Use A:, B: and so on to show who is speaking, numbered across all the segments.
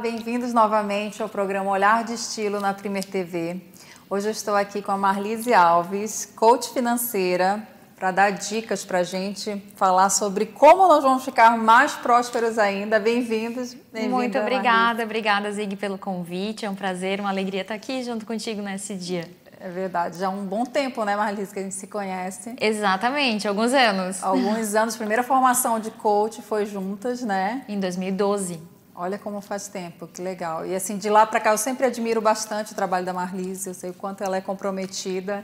A: bem-vindos novamente ao programa Olhar de Estilo na Primer TV. Hoje eu estou aqui com a Marlise Alves, coach financeira, para dar dicas para a gente falar sobre como nós vamos ficar mais prósperos ainda. Bem-vindos.
B: Bem Muito obrigada, Marlise. obrigada, Zig, pelo convite. É um prazer, uma alegria estar aqui junto contigo nesse dia.
A: É verdade, já há um bom tempo, né, Marlise, que a gente se conhece.
B: Exatamente, alguns anos.
A: Alguns anos. Primeira formação de coach foi juntas, né?
B: Em 2012.
A: Olha como faz tempo, que legal. E assim, de lá para cá, eu sempre admiro bastante o trabalho da Marlise, eu sei o quanto ela é comprometida.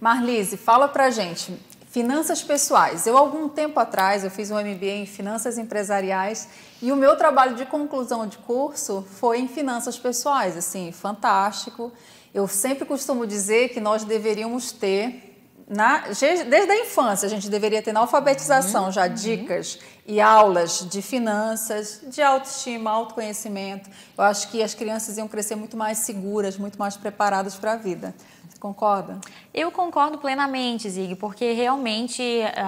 A: Marlise, fala pra gente, finanças pessoais. Eu, algum tempo atrás, eu fiz um MBA em finanças empresariais e o meu trabalho de conclusão de curso foi em finanças pessoais, assim, fantástico. Eu sempre costumo dizer que nós deveríamos ter na, desde a infância, a gente deveria ter na alfabetização uhum, já uhum. dicas e aulas de finanças, de autoestima, autoconhecimento. Eu acho que as crianças iam crescer muito mais seguras, muito mais preparadas para a vida. Você concorda?
B: Eu concordo plenamente, Zig, porque realmente,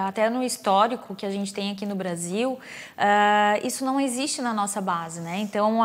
B: até no histórico que a gente tem aqui no Brasil, uh, isso não existe na nossa base, né? Então,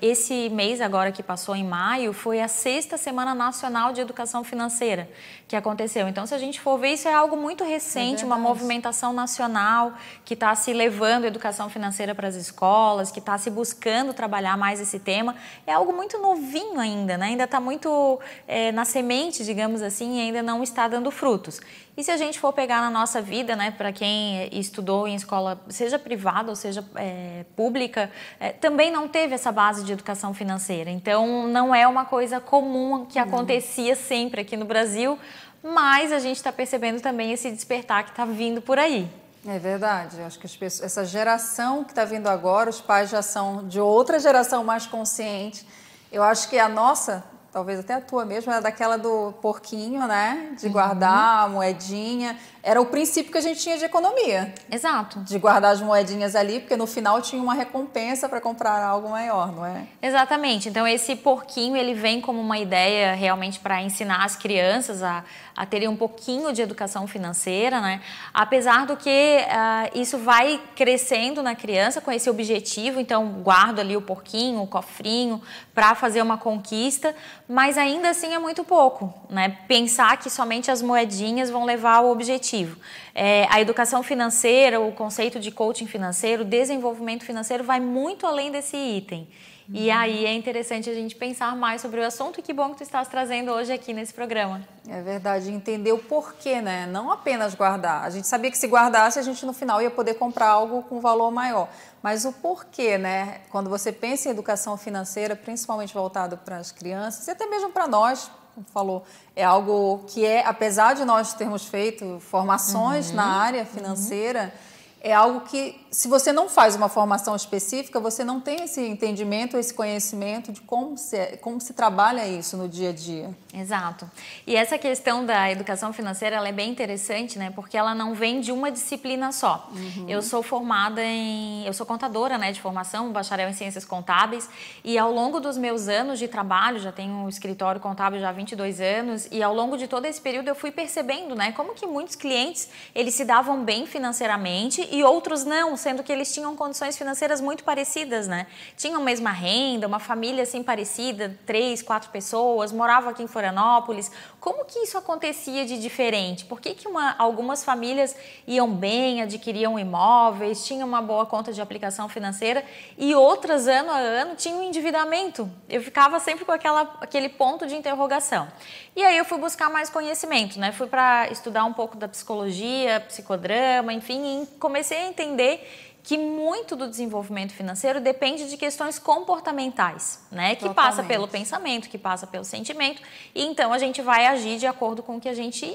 B: esse mês agora que passou em maio foi a sexta Semana Nacional de Educação Financeira que aconteceu. Então, se a gente for ver, isso é algo muito recente, é uma movimentação nacional que está se levando a educação financeira para as escolas, que está se buscando trabalhar mais esse tema. É algo muito novinho ainda, né? Ainda está muito é, na semente, digamos assim, ainda não está dando frutos. E se a gente for pegar na nossa vida, né, para quem estudou em escola, seja privada ou seja é, pública, é, também não teve essa base de educação financeira. Então, não é uma coisa comum que acontecia sempre aqui no Brasil, mas a gente está percebendo também esse despertar que está vindo por aí.
A: É verdade. Eu acho que pessoas, essa geração que está vindo agora, os pais já são de outra geração mais consciente. Eu acho que a nossa talvez até a tua mesmo, era daquela do porquinho, né? De guardar a moedinha. Era o princípio que a gente tinha de economia.
B: Exato.
A: De guardar as moedinhas ali, porque no final tinha uma recompensa para comprar algo maior, não é?
B: Exatamente. Então esse porquinho, ele vem como uma ideia realmente para ensinar as crianças a, a terem um pouquinho de educação financeira, né? Apesar do que uh, isso vai crescendo na criança com esse objetivo, então guardo ali o porquinho, o cofrinho para fazer uma conquista, mas ainda assim é muito pouco, né? Pensar que somente as moedinhas vão levar ao objetivo. É, a educação financeira, o conceito de coaching financeiro, desenvolvimento financeiro vai muito além desse item. E aí é interessante a gente pensar mais sobre o assunto e que bom que tu estás trazendo hoje aqui nesse programa.
A: É verdade, entender o porquê, né? Não apenas guardar. A gente sabia que se guardasse, a gente no final ia poder comprar algo com valor maior. Mas o porquê, né? Quando você pensa em educação financeira, principalmente voltado para as crianças e até mesmo para nós, como falou, é algo que é, apesar de nós termos feito formações uhum. na área financeira, uhum é algo que, se você não faz uma formação específica, você não tem esse entendimento, esse conhecimento de como se, como se trabalha isso no dia a dia.
B: Exato. E essa questão da educação financeira ela é bem interessante, né? Porque ela não vem de uma disciplina só. Uhum. Eu sou formada em. Eu sou contadora né, de formação, bacharel em ciências contábeis, e ao longo dos meus anos de trabalho, já tenho um escritório contábil já há 22 anos, e ao longo de todo esse período eu fui percebendo né, como que muitos clientes eles se davam bem financeiramente e outros não, sendo que eles tinham condições financeiras muito parecidas, né? Tinham a mesma renda, uma família assim parecida, três, quatro pessoas, moravam aqui em Florianópolis. Como que isso acontecia de diferente? Por que, que uma, algumas famílias iam bem, adquiriam imóveis, tinham uma boa conta de aplicação financeira e outras, ano a ano, tinham endividamento? Eu ficava sempre com aquela, aquele ponto de interrogação. E aí eu fui buscar mais conhecimento, né? Fui para estudar um pouco da psicologia, psicodrama, enfim, e comecei a entender que muito do desenvolvimento financeiro depende de questões comportamentais, né? Que Totalmente. passa pelo pensamento, que passa pelo sentimento, e então a gente vai agir de acordo com o que a gente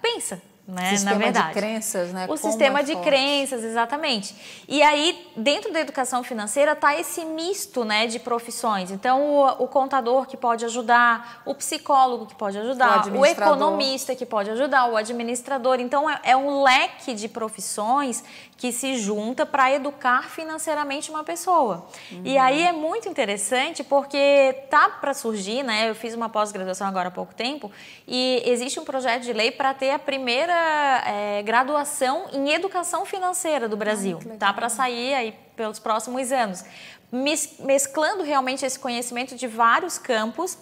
B: pensa, né?
A: Sistema
B: Na verdade.
A: de crenças, né?
B: O Como sistema é de crenças, exatamente. E aí, dentro da educação financeira, está esse misto né, de profissões. Então, o, o, contador que pode ajudar, o psicólogo que pode ajudar, o, o economista que pode ajudar, o administrador. Então, é, é um leque de profissões que se junta para educar financeiramente uma pessoa. Uhum. E aí é muito interessante porque tá para surgir, né? Eu fiz uma pós-graduação agora há pouco tempo e existe um projeto de lei para ter a primeira é, graduação em educação financeira do Brasil. Ah, tá para sair aí pelos próximos anos mesclando realmente esse conhecimento de vários campos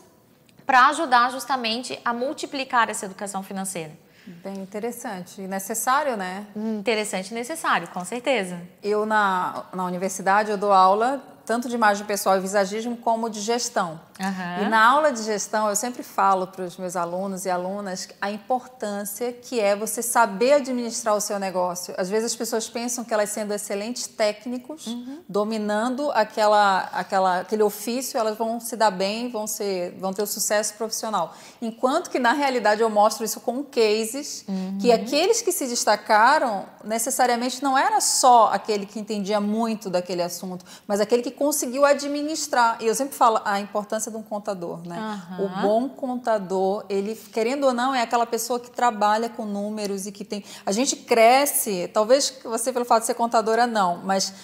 B: para ajudar justamente a multiplicar essa educação financeira.
A: Bem interessante. E necessário, né?
B: Interessante e necessário, com certeza.
A: Eu, na, na universidade, eu dou aula tanto de imagem pessoal e visagismo como de gestão. Uhum. E na aula de gestão eu sempre falo para os meus alunos e alunas a importância que é você saber administrar o seu negócio. Às vezes as pessoas pensam que elas sendo excelentes técnicos, uhum. dominando aquela, aquela, aquele ofício, elas vão se dar bem, vão, ser, vão ter o um sucesso profissional. Enquanto que na realidade eu mostro isso com cases, uhum. que aqueles que se destacaram necessariamente não era só aquele que entendia muito daquele assunto, mas aquele que conseguiu administrar. E eu sempre falo a importância de um contador, né? Uhum. O bom contador, ele, querendo ou não, é aquela pessoa que trabalha com números e que tem. A gente cresce, talvez você, pelo fato de ser contadora, não, mas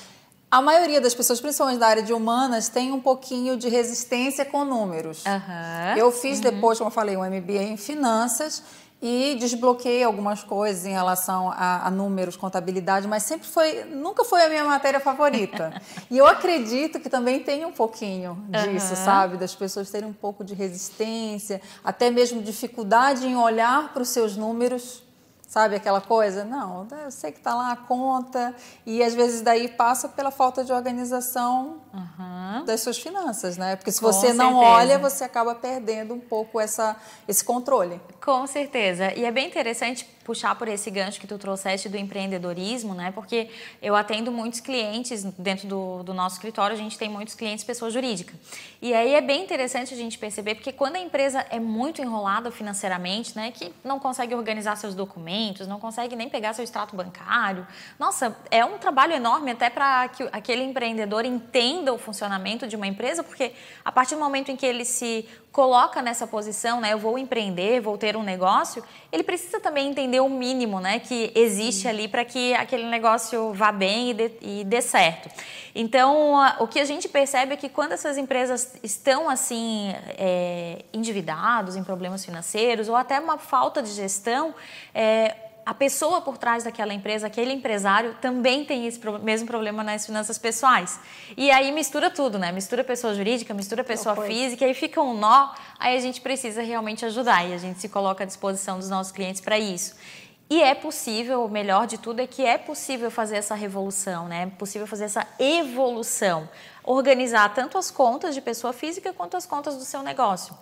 A: a maioria das pessoas, principalmente da área de humanas, tem um pouquinho de resistência com números. Uhum. Eu fiz uhum. depois, como eu falei, um MBA em finanças e desbloqueei algumas coisas em relação a, a, números, contabilidade, mas sempre foi, nunca foi a minha matéria favorita. e eu acredito que também tem um pouquinho disso, uhum. sabe? Das pessoas terem um pouco de resistência, até mesmo dificuldade em olhar para os seus números Sabe aquela coisa? Não, eu sei que está lá a conta. E às vezes daí passa pela falta de organização uhum. das suas finanças, né? Porque se você não olha, você acaba perdendo um pouco essa, esse controle.
B: Com certeza. E é bem interessante puxar por esse gancho que tu trouxeste do empreendedorismo, né? Porque eu atendo muitos clientes dentro do, do nosso escritório, a gente tem muitos clientes pessoa jurídica. E aí é bem interessante a gente perceber, porque quando a empresa é muito enrolada financeiramente, né? Que não consegue organizar seus documentos, não consegue nem pegar seu extrato bancário. Nossa, é um trabalho enorme até para que aquele empreendedor entenda o funcionamento de uma empresa, porque a partir do momento em que ele se coloca nessa posição, né? Eu vou empreender, vou ter um negócio, ele precisa também entender o mínimo, né? Que existe ali para que aquele negócio vá bem e dê, e dê certo. Então, o que a gente percebe é que quando essas empresas estão assim é, endividados, em problemas financeiros ou até uma falta de gestão, é, a pessoa por trás daquela empresa, aquele empresário, também tem esse mesmo problema nas finanças pessoais. E aí mistura tudo, né? Mistura pessoa jurídica, mistura pessoa física, aí fica um nó, aí a gente precisa realmente ajudar e a gente se coloca à disposição dos nossos clientes para isso. E é possível, o melhor de tudo é que é possível fazer essa revolução, né? É possível fazer essa evolução. Organizar tanto as contas de pessoa física quanto as contas do seu negócio.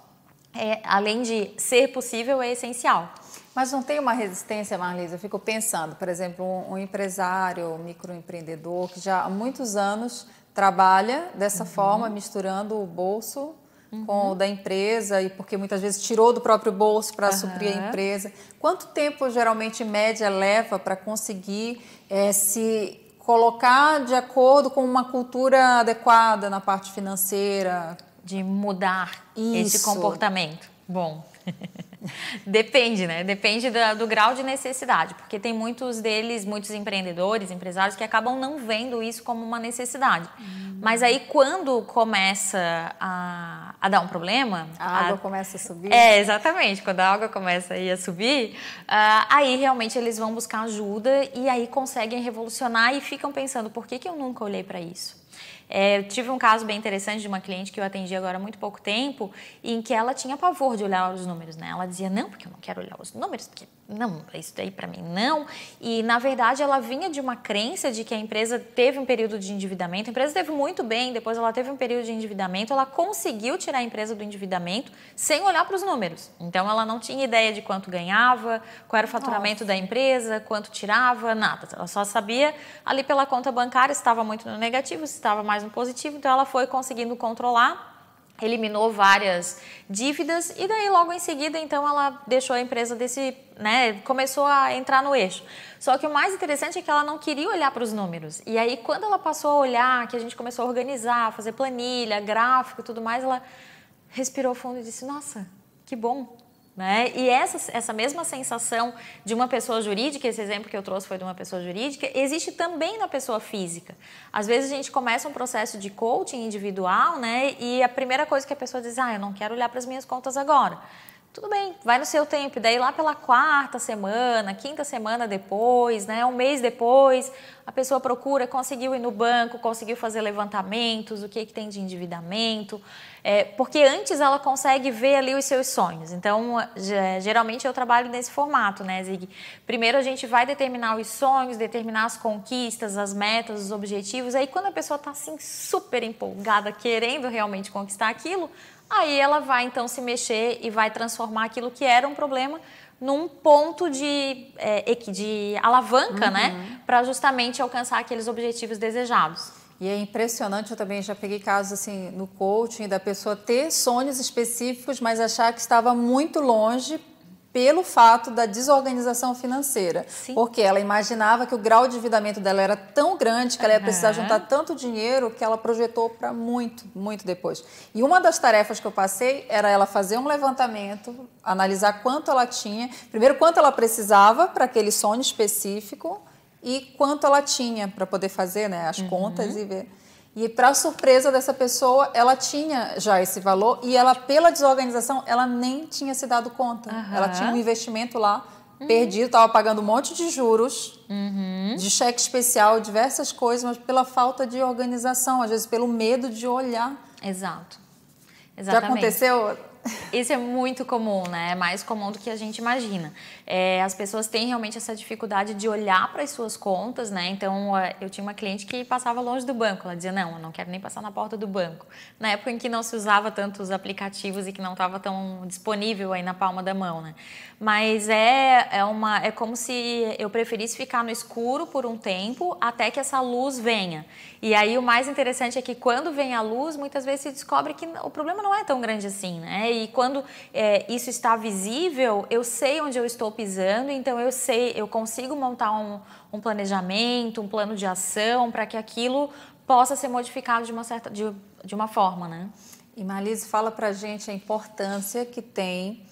B: É, além de ser possível, é essencial.
A: Mas não tem uma resistência, Marlise? Eu fico pensando, por exemplo, um, um empresário, um microempreendedor que já há muitos anos trabalha dessa uhum. forma, misturando o bolso uhum. com o da empresa e porque muitas vezes tirou do próprio bolso para uhum. suprir a empresa. Quanto tempo geralmente em média leva para conseguir é, se colocar de acordo com uma cultura adequada na parte financeira?
B: De mudar Isso. esse comportamento. Bom. Depende, né? Depende do, do, grau de necessidade, porque tem muitos deles, muitos empreendedores, empresários que acabam não vendo isso como uma necessidade. Uhum. Mas aí quando começa a, a, dar um problema,
A: a água a, começa a subir.
B: É, exatamente. Quando a água começa a, a subir, uh, aí realmente eles vão buscar ajuda e aí conseguem revolucionar e ficam pensando por que, que eu nunca olhei para isso? É, tive um caso bem interessante de uma cliente que eu atendi agora há muito pouco tempo, em que ela tinha pavor de olhar os números, né? Ela dizia, não, porque eu não quero olhar os números, porque não, isso daí para mim não. E na verdade ela vinha de uma crença de que a empresa teve um período de endividamento. A empresa teve muito bem, depois ela teve um período de endividamento, ela conseguiu tirar a empresa do endividamento sem olhar para os números. Então ela não tinha ideia de quanto ganhava, qual era o faturamento Nossa. da empresa, quanto tirava, nada. Ela só sabia ali pela conta bancária se estava muito no negativo, se estava mais no positivo. Então ela foi conseguindo controlar eliminou várias dívidas e daí logo em seguida então ela deixou a empresa desse, né, começou a entrar no eixo. Só que o mais interessante é que ela não queria olhar para os números. E aí quando ela passou a olhar, que a gente começou a organizar, fazer planilha, gráfico tudo mais, ela respirou fundo e disse: "Nossa, que bom. Né? E essa, essa mesma sensação de uma pessoa jurídica, esse exemplo que eu trouxe foi de uma pessoa jurídica, existe também na pessoa física. Às vezes a gente começa um processo de coaching individual, né? E a primeira coisa que a pessoa diz, ah, eu não quero olhar para as minhas contas agora. Tudo bem, vai no seu tempo. E daí lá pela quarta semana, quinta semana depois, né, um mês depois, a pessoa procura, conseguiu ir no banco, conseguiu fazer levantamentos, o que, que tem de endividamento, é, porque antes ela consegue ver ali os seus sonhos. Então, geralmente eu trabalho nesse formato, né, Zig? Primeiro a gente vai determinar os sonhos, determinar as conquistas, as metas, os objetivos. Aí quando a pessoa está assim super empolgada, querendo realmente conquistar aquilo, aí ela vai então se mexer e vai transformar aquilo que era um problema num ponto de, é, de alavanca, né, uhum. né? Para justamente alcançar aqueles objetivos desejados.
A: E é impressionante, eu também já peguei casos assim no coaching da pessoa ter sonhos específicos, mas achar que estava muito longe pelo fato da desorganização financeira. Sim. Porque ela imaginava que o grau de endividamento dela era tão grande que ela ia precisar uhum. juntar tanto dinheiro que ela projetou para muito, muito depois. E uma das tarefas que eu passei era ela fazer um levantamento, analisar quanto ela tinha, primeiro quanto ela precisava para aquele sonho específico e quanto ela tinha para poder fazer né, as uhum. contas e ver. E para surpresa dessa pessoa, ela tinha já esse valor e ela, pela desorganização, ela nem tinha se dado conta. Uhum. Ela tinha um investimento lá uhum. perdido, estava pagando um monte de juros, uhum. de cheque especial, diversas coisas, mas pela falta de organização, às vezes pelo medo de olhar.
B: Exato.
A: Exatamente. Já aconteceu?
B: Isso é muito comum, né? É mais comum do que a gente imagina. É, as pessoas têm realmente essa dificuldade de olhar para as suas contas, né? Então, é, eu tinha uma cliente que passava longe do banco. Ela dizia, não, eu não quero nem passar na porta do banco. Na época em que não se usava tantos aplicativos e que não estava tão disponível aí na palma da mão, né? Mas é, é, uma, é como se eu preferisse ficar no escuro por um tempo até que essa luz venha. E aí o mais interessante é que quando vem a luz, muitas vezes se descobre que o problema não é tão grande assim, né? E quando é, isso está visível, eu sei onde eu estou pisando, então eu sei, eu consigo montar um, um planejamento, um plano de ação para que aquilo possa ser modificado de uma certa de, de uma forma, né?
A: E Marlise fala para gente a importância que tem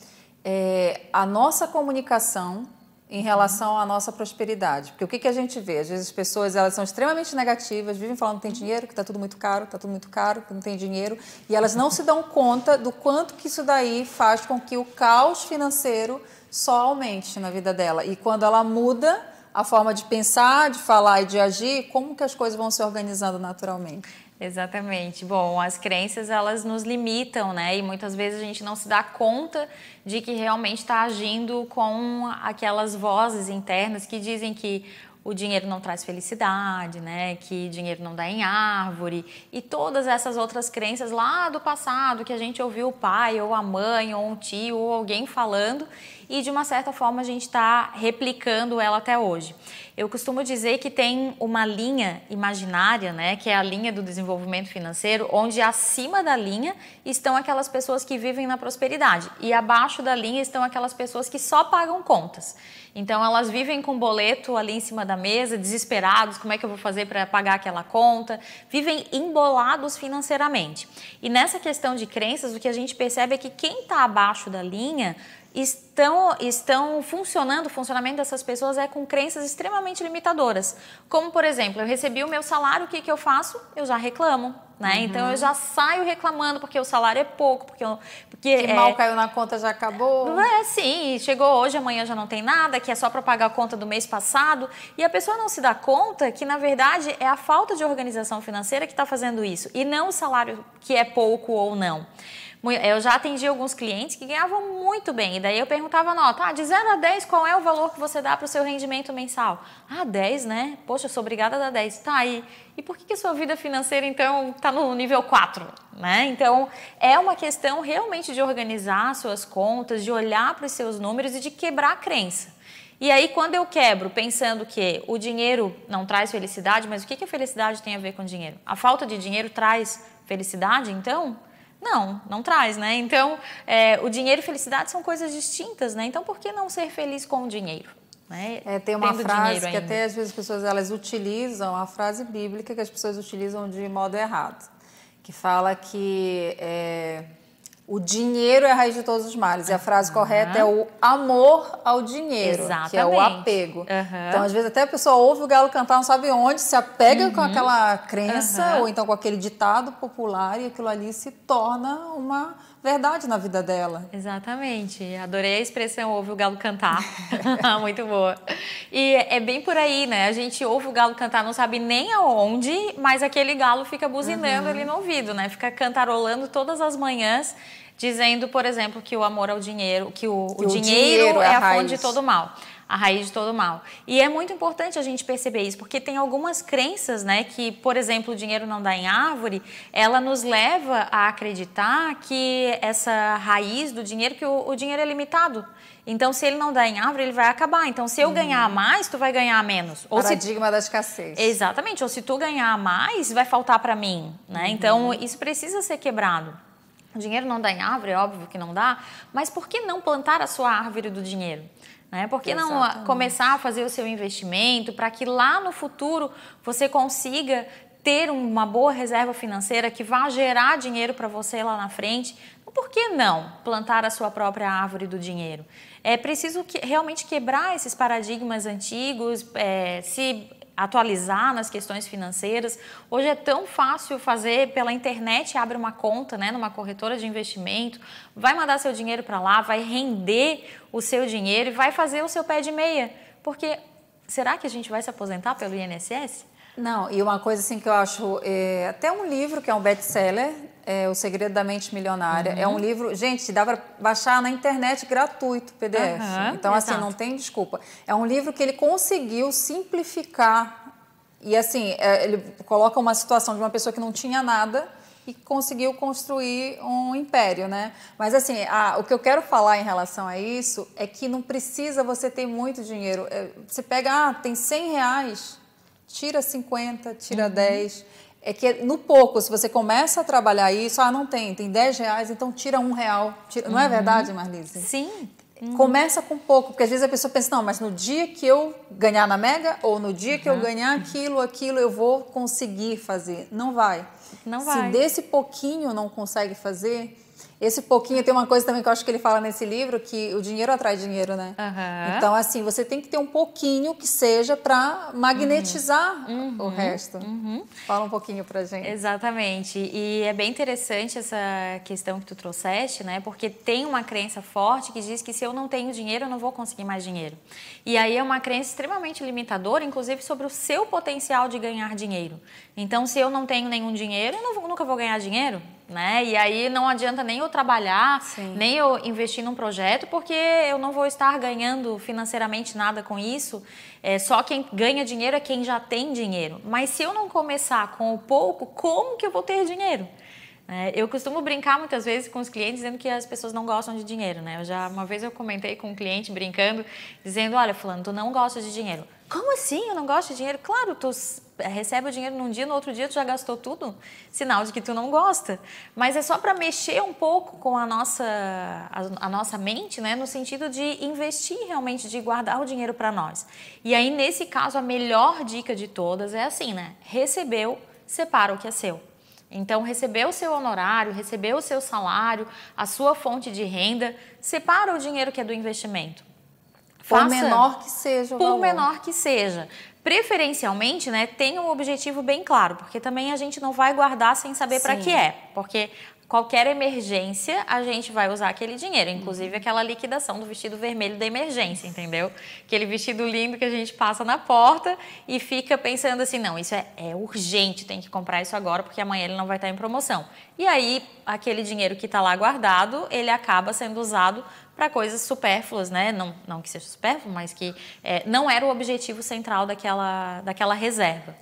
A: é, a nossa comunicação em relação à nossa prosperidade. Porque o que, que a gente vê? Às vezes as pessoas elas são extremamente negativas, vivem falando que tem dinheiro, que está tudo muito caro, está tudo muito caro, que não tem dinheiro, e elas não se dão conta do quanto que isso daí faz com que o caos financeiro só aumente na vida dela. E quando ela muda a forma de pensar, de falar e de agir, como que as coisas vão se organizando naturalmente?
B: Exatamente. Bom, as crenças elas nos limitam, né? E muitas vezes a gente não se dá conta de que realmente está agindo com aquelas vozes internas que dizem que o dinheiro não traz felicidade, né? Que dinheiro não dá em árvore e todas essas outras crenças lá do passado que a gente ouviu o pai ou a mãe ou um tio ou alguém falando e de uma certa forma a gente está replicando ela até hoje. Eu costumo dizer que tem uma linha imaginária, né, que é a linha do desenvolvimento financeiro, onde acima da linha estão aquelas pessoas que vivem na prosperidade e abaixo da linha estão aquelas pessoas que só pagam contas. Então elas vivem com boleto ali em cima da mesa, desesperados, como é que eu vou fazer para pagar aquela conta? Vivem embolados financeiramente. E nessa questão de crenças, o que a gente percebe é que quem está abaixo da linha estão, estão funcionando, o funcionamento dessas pessoas é com crenças extremamente limitadoras. Como, por exemplo, eu recebi o meu salário, o que, que eu faço? Eu já reclamo. Né? Uhum. Então eu já saio reclamando porque o salário é pouco, porque, eu, porque
A: que é, mal caiu na conta já acabou.
B: É, sim, chegou hoje, amanhã já não tem nada, que é só para pagar a conta do mês passado. E a pessoa não se dá conta que, na verdade, é a falta de organização financeira que está fazendo isso, e não o salário que é pouco ou não. Eu já atendi alguns clientes que ganhavam muito bem. E daí eu perguntava a nota, ah, de 0 a 10, qual é o valor que você dá para o seu rendimento mensal? Ah, 10, né? Poxa, eu sou obrigada a dar 10. Tá aí. E por que, que sua vida financeira, então, está no nível 4? Né? Então, é uma questão realmente de organizar suas contas, de olhar para os seus números e de quebrar a crença. E aí, quando eu quebro, pensando que o dinheiro não traz felicidade, mas o que, que a felicidade tem a ver com dinheiro? A falta de dinheiro traz felicidade, então? Não, não traz, né? Então, é, o dinheiro e felicidade são coisas distintas, né? Então, por que não ser feliz com o dinheiro? Né?
A: É, tem uma Tendo frase que ainda. até às vezes as pessoas elas utilizam, a frase bíblica que as pessoas utilizam de modo errado, que fala que é, o dinheiro é a raiz de todos os males. E a frase uhum. correta é o amor ao dinheiro, Exatamente. que é o apego. Uhum. Então, às vezes, até a pessoa ouve o galo cantar, não sabe onde, se apega uhum. com aquela crença ou então com aquele ditado popular e aquilo ali se torna uma verdade na vida dela.
B: Exatamente. Adorei a expressão ouve o galo cantar. Muito boa. E é bem por aí, né? A gente ouve o galo cantar, não sabe nem aonde, mas aquele galo fica buzinando uhum. ali no ouvido, né? Fica cantarolando todas as manhãs, dizendo, por exemplo, que o amor ao dinheiro, que o, que o, o dinheiro, dinheiro, é, é a, a fonte de todo mal a raiz de todo mal. E é muito importante a gente perceber isso, porque tem algumas crenças, né, que, por exemplo, o dinheiro não dá em árvore, ela nos leva a acreditar que essa raiz do dinheiro, que o, o dinheiro é limitado. Então, se ele não dá em árvore, ele vai acabar. Então, se eu uhum. ganhar mais, tu vai ganhar menos.
A: Ou Paradigma se... da escassez.
B: Exatamente. Ou se tu ganhar mais, vai faltar para mim, né? Uhum. Então, isso precisa ser quebrado. O dinheiro não dá em árvore, é óbvio que não dá, mas por que não plantar a sua árvore do dinheiro? Né? Por que não começar a fazer o seu investimento para que lá no futuro você consiga ter uma boa reserva financeira que vá gerar dinheiro para você lá na frente? Por que não plantar a sua própria árvore do dinheiro? É preciso que, realmente quebrar esses paradigmas antigos, é, se atualizar nas questões financeiras. Hoje é tão fácil fazer pela internet, abre uma conta, né, numa corretora de investimento, vai mandar seu dinheiro para lá, vai render o seu dinheiro e vai fazer o seu pé de meia. Porque será que a gente vai se aposentar pelo INSS?
A: Não, e uma coisa assim que eu acho, é, até um livro que é um best-seller, é O Segredo da Mente Milionária, uhum. é um livro, gente, dá para baixar na internet gratuito, PDF. Uhum, então, exato. assim, não tem desculpa. É um livro que ele conseguiu simplificar e, assim, é, ele coloca uma situação de uma pessoa que não tinha nada e conseguiu construir um império, né? Mas assim, a, o que eu quero falar em relação a isso é que não precisa você ter muito dinheiro. É, você pega, ah, tem 100 reais, tira 50, tira uhum. 10. É que no pouco, se você começa a trabalhar isso, ah, não tem, tem 10 reais, então tira um real. Tira, uhum. Não é uhum. verdade, Marlise?
B: Sim.
A: Uhum. Começa com pouco, porque às vezes a pessoa pensa, não, mas no dia que eu ganhar na Mega, ou no dia que eu ganhar aquilo, aquilo, eu vou conseguir fazer. Não vai.
B: Não vai.
A: Se desse pouquinho não consegue fazer, esse pouquinho tem uma coisa também que eu acho que ele fala nesse livro que o dinheiro atrai dinheiro, né? Uhum. Então assim você tem que ter um pouquinho que seja para magnetizar uhum. o resto. Uhum. Fala um pouquinho para gente.
B: Exatamente. E é bem interessante essa questão que tu trouxeste, né? Porque tem uma crença forte que diz que se eu não tenho dinheiro eu não vou conseguir mais dinheiro. E aí é uma crença extremamente limitadora, inclusive sobre o seu potencial de ganhar dinheiro. Então se eu não tenho nenhum dinheiro eu não, nunca vou ganhar dinheiro né? E aí não adianta nem eu trabalhar, Sim. nem eu investir num projeto, porque eu não vou estar ganhando financeiramente nada com isso. É, só quem ganha dinheiro é quem já tem dinheiro. Mas se eu não começar com o pouco, como que eu vou ter dinheiro? É, eu costumo brincar muitas vezes com os clientes dizendo que as pessoas não gostam de dinheiro, né? Eu já uma vez eu comentei com um cliente brincando, dizendo, olha, fulano, tu não gosta de dinheiro. Como assim? Eu não gosto de dinheiro? Claro, tu recebe o dinheiro num dia, no outro dia tu já gastou tudo. Sinal de que tu não gosta. Mas é só para mexer um pouco com a nossa, a, a, nossa mente, né? No sentido de investir realmente, de guardar o dinheiro para nós. E aí, nesse caso, a melhor dica de todas é assim, né? Recebeu, separa o que é seu. Então, recebeu o seu honorário, recebeu o seu salário, a sua fonte de renda, separa o dinheiro que é do investimento.
A: Por menor que seja o
B: Por
A: valor.
B: menor que seja. Preferencialmente, né, tenha um objetivo bem claro, porque também a gente não vai guardar sem saber para que é. Porque qualquer emergência, a gente vai usar aquele dinheiro, inclusive uhum. aquela liquidação do vestido vermelho da emergência, entendeu? Aquele vestido lindo que a gente passa na porta e fica pensando assim, não, isso é, é urgente, tem que comprar isso agora porque amanhã ele não vai estar em promoção. E aí, aquele dinheiro que está lá guardado, ele acaba sendo usado para coisas supérfluas, né? Não, não que seja supérfluo, mas que é, não era o objetivo central daquela, daquela reserva.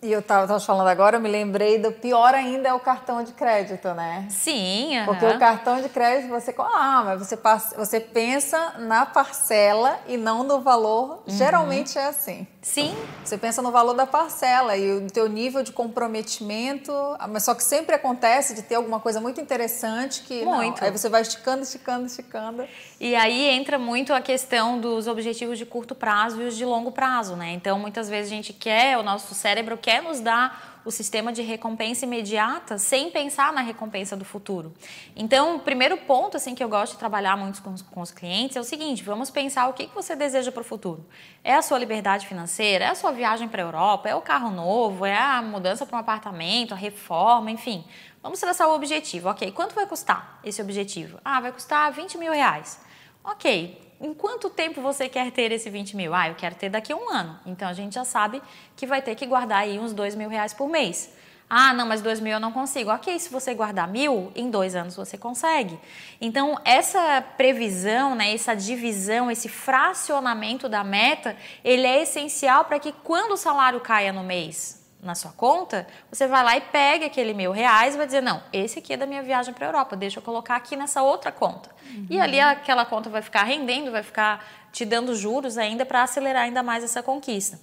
A: E eu estava falando agora, eu me lembrei do pior ainda é o cartão de crédito, né?
B: Sim.
A: Uhum. Porque o cartão de crédito você. Ah, mas você, passa, você pensa na parcela e não no valor. Uhum. Geralmente é assim.
B: Sim.
A: Você pensa no valor da parcela e o teu nível de comprometimento. Mas só que sempre acontece de ter alguma coisa muito interessante que. Muito. Não, aí você vai esticando, esticando, esticando.
B: E aí entra muito a questão dos objetivos de curto prazo e os de longo prazo, né? Então, muitas vezes a gente quer, o nosso cérebro quer quer nos dar o sistema de recompensa imediata sem pensar na recompensa do futuro. Então, o primeiro ponto assim que eu gosto de trabalhar muito com, com os clientes é o seguinte: vamos pensar o que, que você deseja para o futuro. É a sua liberdade financeira? É a sua viagem para a Europa? É o carro novo? É a mudança para um apartamento? A reforma? Enfim. Vamos traçar o objetivo. Ok, quanto vai custar esse objetivo? Ah, vai custar 20 mil reais. Ok, em quanto tempo você quer ter esse 20 mil? Ah, eu quero ter daqui a um ano. Então a gente já sabe que vai ter que guardar aí uns 2 mil reais por mês. Ah, não, mas 2 mil eu não consigo. Ok, se você guardar mil, em dois anos você consegue. Então, essa previsão, né, essa divisão, esse fracionamento da meta, ele é essencial para que quando o salário caia no mês, na sua conta, você vai lá e pega aquele mil reais e vai dizer, não, esse aqui é da minha viagem para a Europa, deixa eu colocar aqui nessa outra conta. Uhum. E ali aquela conta vai ficar rendendo, vai ficar te dando juros ainda para acelerar ainda mais essa conquista.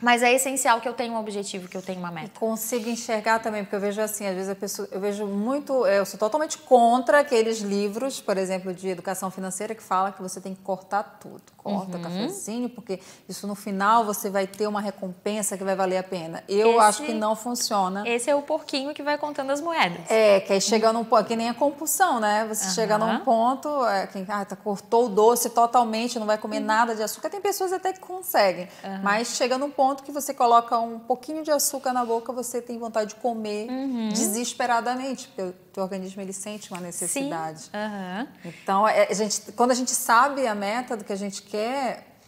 B: Mas é essencial que eu tenha um objetivo, que eu tenha uma meta.
A: E consigo enxergar também, porque eu vejo assim, às vezes a pessoa, eu vejo muito, eu sou totalmente contra aqueles livros, por exemplo, de educação financeira que fala que você tem que cortar tudo. Corta uhum. cafezinho, porque isso no final você vai ter uma recompensa que vai valer a pena. Eu esse, acho que não funciona.
B: Esse é o porquinho que vai contando as moedas.
A: É, que aí chega num ponto, que nem a compulsão, né? Você uhum. chega num ponto, é, quem ah, tá, cortou o doce totalmente, não vai comer uhum. nada de açúcar. Tem pessoas até que conseguem, mas chega num ponto que você coloca um pouquinho de açúcar na boca, você tem vontade de comer uhum. desesperadamente, porque o teu organismo ele sente uma necessidade. Então, é, a gente, quando a gente sabe a meta do que a gente quer,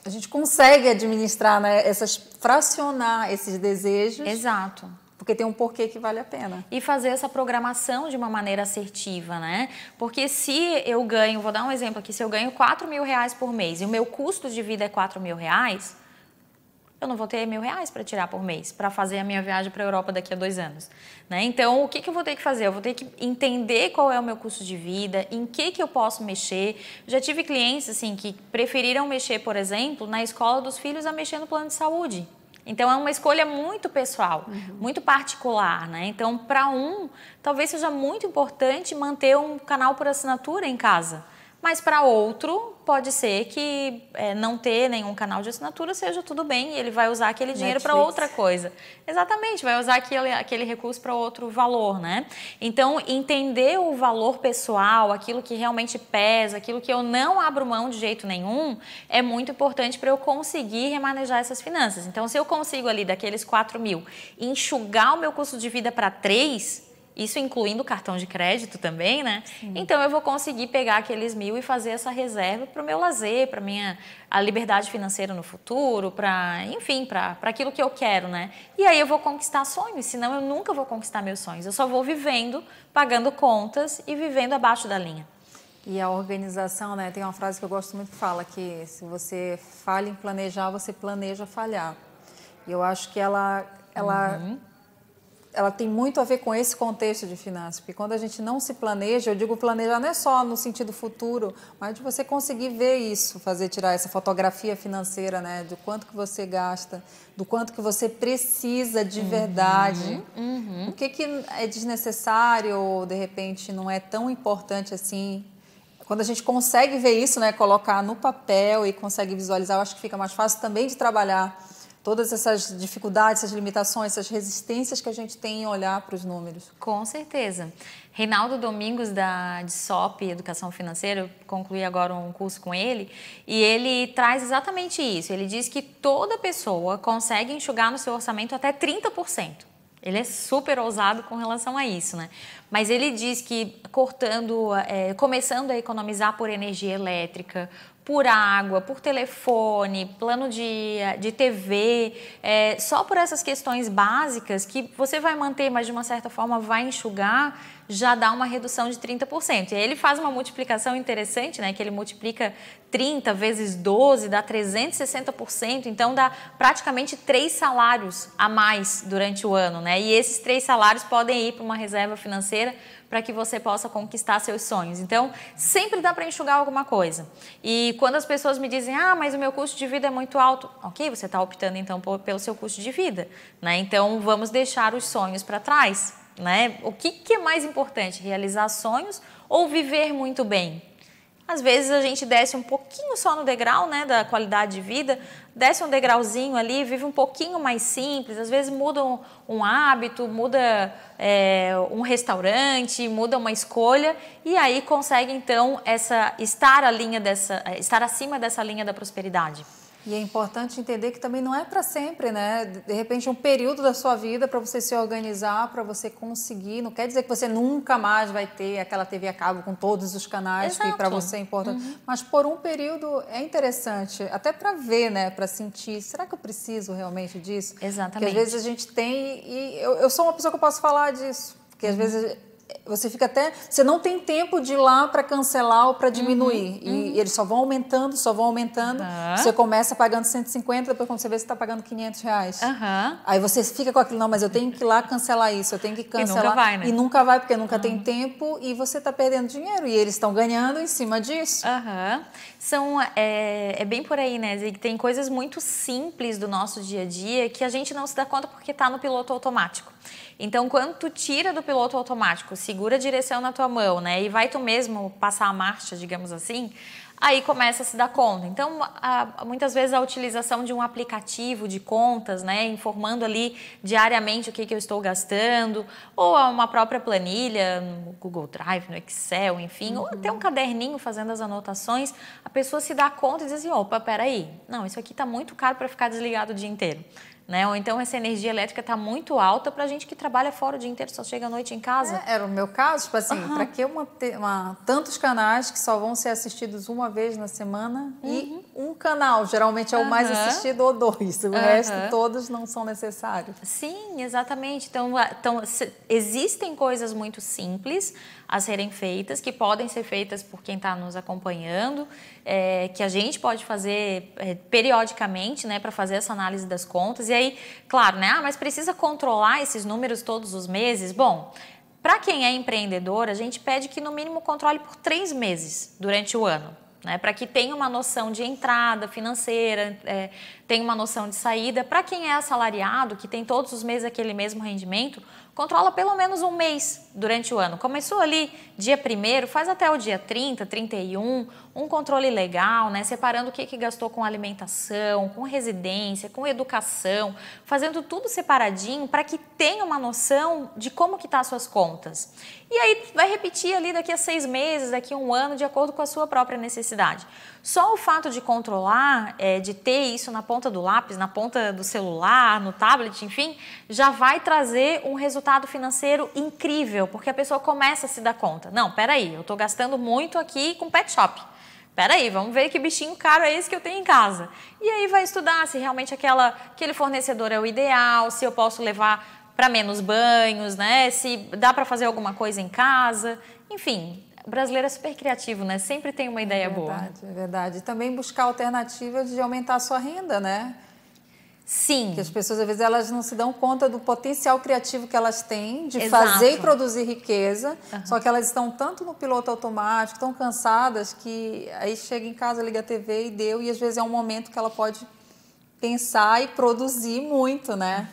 A: a gente consegue administrar, né, essas, fracionar esses desejos.
B: Exato
A: porque tem um porquê que vale a pena.
B: E fazer essa programação de uma maneira assertiva, né? Porque se eu ganho, vou dar um exemplo aqui, se eu ganho 4 mil reais por mês e o meu custo de vida é 4 mil reais, eu não vou ter mil reais para tirar por mês para fazer a minha viagem para a Europa daqui a dois anos. Né? Então, o que, que eu vou ter que fazer? Eu vou ter que entender qual é o meu custo de vida, em que, que eu posso mexer. Já tive clientes assim que preferiram mexer, por exemplo, na escola dos filhos a mexer no plano de saúde. Então é uma escolha muito pessoal, uhum. muito particular, né? Então para um, talvez seja muito importante manter um canal por assinatura em casa. Mas para outro, pode ser que é, não ter nenhum canal de assinatura seja tudo bem e ele vai usar aquele dinheiro para outra coisa. Exatamente, vai usar aquele, aquele recurso para outro valor, né? Então, entender o valor pessoal, aquilo que realmente pesa, aquilo que eu não abro mão de jeito nenhum, é muito importante para eu conseguir remanejar essas finanças. Então, se eu consigo ali daqueles 4 mil enxugar o meu custo de vida para 3, isso incluindo cartão de crédito também, né? Sim. Então eu vou conseguir pegar aqueles mil e fazer essa reserva para o meu lazer, para minha a liberdade financeira no futuro, para enfim, para aquilo que eu quero, né? E aí eu vou conquistar sonhos, senão eu nunca vou conquistar meus sonhos. Eu só vou vivendo, pagando contas e vivendo abaixo da linha.
A: E a organização, né? Tem uma frase que eu gosto muito que fala que se você falha em planejar, você planeja falhar. E eu acho que ela ela uhum ela tem muito a ver com esse contexto de finanças, porque quando a gente não se planeja, eu digo planejar não é só no sentido futuro, mas de você conseguir ver isso, fazer tirar essa fotografia financeira, né, do quanto que você gasta, do quanto que você precisa de verdade, uhum, uhum. o que que é desnecessário ou de repente não é tão importante assim. Quando a gente consegue ver isso, né, colocar no papel e consegue visualizar, eu acho que fica mais fácil também de trabalhar todas essas dificuldades, essas limitações, essas resistências que a gente tem em olhar para os números.
B: Com certeza. Reinaldo Domingos, da de SOP Educação Financeira, eu concluí agora um curso com ele, e ele traz exatamente isso. Ele diz que toda pessoa consegue enxugar no seu orçamento até 30%. Ele é super ousado com relação a isso, né? Mas ele diz que cortando, é, começando a economizar por energia elétrica, por água, por telefone, plano de, de TV, é, só por essas questões básicas que você vai manter, mas de uma certa forma vai enxugar, já dá uma redução de 30%. E aí ele faz uma multiplicação interessante, né, que ele multiplica 30 vezes 12, dá 360%, então dá praticamente três salários a mais durante o ano. Né? E esses três salários podem ir para uma reserva financeira para que você possa conquistar seus sonhos. Então, sempre dá para enxugar alguma coisa. E quando as pessoas me dizem, ah, mas o meu custo de vida é muito alto, ok, você está optando então pelo seu custo de vida, né? Então, vamos deixar os sonhos para trás, né? O que, que é mais importante, realizar sonhos ou viver muito bem? Às vezes a gente desce um pouquinho só no degrau, né, da qualidade de vida, desce um degrauzinho ali, vive um pouquinho mais simples, às vezes muda um, um hábito, muda é, um restaurante, muda uma escolha e aí consegue então essa estar a linha dessa, estar acima dessa linha da prosperidade.
A: E é importante entender que também não é para sempre, né? De repente, um período da sua vida para você se organizar, para você conseguir. Não quer dizer que você nunca mais vai ter aquela TV a cabo com todos os canais Exato. que para você é importante. Uhum. Mas por um período é interessante, até para ver, né? Para sentir. Será que eu preciso realmente disso?
B: Exatamente.
A: Porque às vezes a gente tem. E eu, eu sou uma pessoa que eu posso falar disso. Porque às uhum. vezes você fica até. Você não tem tempo de ir lá para cancelar ou para diminuir. Uhum, uhum. E, e, eles só vão aumentando, só vão aumentando. Uhum. Você começa pagando 150, depois quando você vê, você está pagando 500 reais. Aí você fica com aquilo, não, mas eu tenho que ir lá cancelar isso, eu tenho que cancelar. E nunca vai, né? E nunca vai, porque nunca tem tempo e você está perdendo dinheiro. E eles estão ganhando em cima disso.
B: São, é, é, bem por aí, né? Tem coisas muito simples do nosso dia a dia que a gente não se dá conta porque está no piloto automático. Então, quando tu tira do piloto automático, segura a direção na tua mão, né, e vai tu mesmo passar a marcha, digamos assim, aí começa a se dar conta. Então, a, muitas vezes a utilização de um aplicativo de contas, né, informando ali diariamente o que, que eu estou gastando, ou uma própria planilha no Google Drive, no Excel, enfim, uhum. ou até um caderninho fazendo as anotações, a pessoa se dá conta e diz assim, opa, peraí, não, isso aqui está muito caro para ficar desligado o dia inteiro. Né? Ou então essa energia elétrica está muito alta para a gente que trabalha fora o dia inteiro, só chega à noite em casa.
A: É, era o meu caso, tipo assim, uhum. para que uma, uma, tantos canais que só vão ser assistidos uma vez na semana uhum. e um canal, geralmente é o mais assistido ou dois, o resto todos não são necessários.
B: Sim, exatamente. Então, então existem coisas muito simples a serem feitas, que podem ser feitas por quem está nos acompanhando, é, que a gente pode fazer é, periodicamente, né, para fazer essa análise das contas. E aí, claro, né, ah, mas precisa controlar esses números todos os meses? Bom, para quem é empreendedor, a gente pede que no mínimo controle por três meses durante o ano. Né, para que tenha uma noção de entrada financeira, é, tenha uma noção de saída. Para quem é assalariado, que tem todos os meses aquele mesmo rendimento, controla pelo menos um mês durante o ano. Começou ali dia 1 faz até o dia 30, 31, um controle legal, né? Separando o que, que gastou com alimentação, com residência, com educação, fazendo tudo separadinho para que tenha uma noção de como que tá as suas contas. E aí vai repetir ali daqui a seis meses, daqui a um ano, de acordo com a sua própria necessidade. Só o fato de controlar, é, de ter isso na ponta do lápis, na ponta do celular, no tablet, enfim, já vai trazer um resultado financeiro incrível, porque a pessoa começa a se dar conta. Não, peraí, eu estou gastando muito aqui com pet shop. Peraí, vamos ver que bichinho caro é esse que eu tenho em casa. E aí vai estudar se realmente aquela, aquele fornecedor é o ideal, se eu posso levar para menos banhos, né? Se dá para fazer alguma coisa em casa. Enfim, brasileiro é super criativo, né? Sempre tem uma ideia
A: é
B: verdade,
A: boa. É verdade. E também buscar alternativas de aumentar a sua renda, né?
B: Sim.
A: Que as pessoas, às vezes, elas não se dão conta do potencial criativo que elas têm de Exato. fazer e produzir riqueza, uhum. só que elas estão tanto no piloto automático, tão cansadas, que aí chega em casa, liga a TV e deu, e às vezes é um momento que ela pode pensar e produzir muito, né?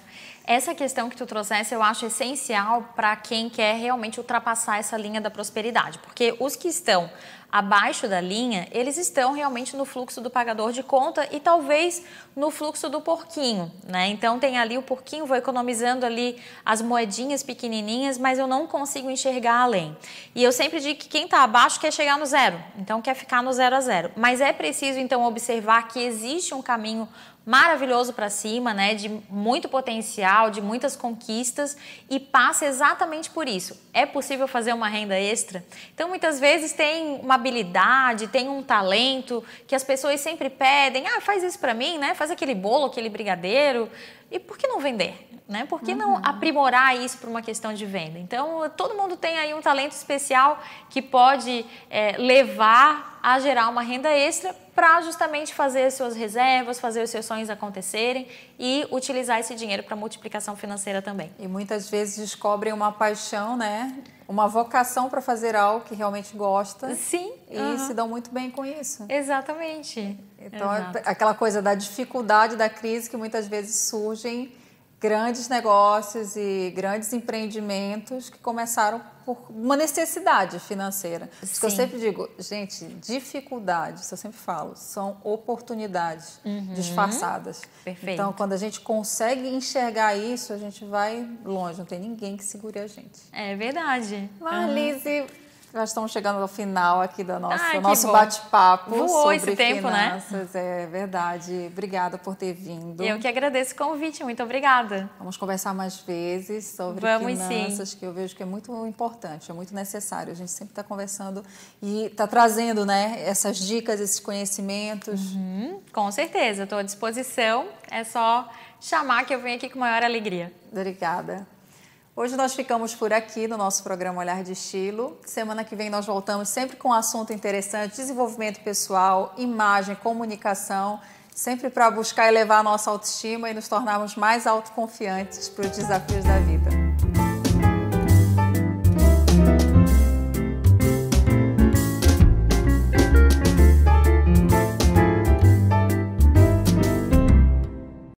B: Essa questão que tu trouxesse eu acho essencial para quem quer realmente ultrapassar essa linha da prosperidade, porque os que estão abaixo da linha, eles estão realmente no fluxo do pagador de conta e talvez no fluxo do porquinho, né? Então tem ali o porquinho, vou economizando ali as moedinhas pequenininhas, mas eu não consigo enxergar além. E eu sempre digo que quem está abaixo quer chegar no zero, então quer ficar no zero a zero. Mas é preciso então observar que existe um caminho maravilhoso para cima, né, de muito potencial, de muitas conquistas e passa exatamente por isso. É possível fazer uma renda extra? Então, muitas vezes tem uma habilidade, tem um talento que as pessoas sempre pedem, ah, faz isso para mim, né? Faz aquele bolo, aquele brigadeiro. E por que não vender? Né? Por que não uhum. aprimorar isso para uma questão de venda? Então, todo mundo tem aí um talento especial que pode é, levar a gerar uma renda extra para justamente fazer as suas reservas, fazer os seus sonhos acontecerem e utilizar esse dinheiro para multiplicação financeira também.
A: E muitas vezes descobrem uma paixão, né? Uma vocação para fazer algo que realmente gosta.
B: Sim.
A: E uhum. se dão muito bem com isso.
B: Exatamente.
A: Então, é Exato. aquela coisa da dificuldade da crise que muitas vezes surgem grandes negócios e grandes empreendimentos que começaram por uma necessidade financeira. Isso que eu sempre digo, gente, dificuldades, eu sempre falo, são oportunidades uhum. disfarçadas. Perfeito. Então, quando a gente consegue enxergar isso, a gente vai longe, não tem ninguém que segure a gente.
B: É verdade.
A: Marlise, uhum. Nós estamos chegando ao final aqui do nosso, Ai, nosso bate-papo sobre esse tempo, né? finanças. Né? É verdade. Obrigada por ter vindo.
B: Eu que agradeço o convite. Muito obrigada.
A: Vamos conversar mais vezes sobre Vamos, finanças, sim. que eu vejo que é muito importante, é muito necessário. A gente sempre está conversando e está trazendo né, essas dicas, esses conhecimentos.
B: Uhum, com certeza. Estou à disposição. É só chamar que eu venho aqui com maior alegria.
A: Obrigada. Hoje nós ficamos por aqui no nosso programa Olhar de Estilo. Semana que vem nós voltamos sempre com um assunto interessante, desenvolvimento pessoal, imagem, comunicação, sempre para buscar elevar a nossa autoestima e nos tornarmos mais autoconfiantes para os desafios da vida.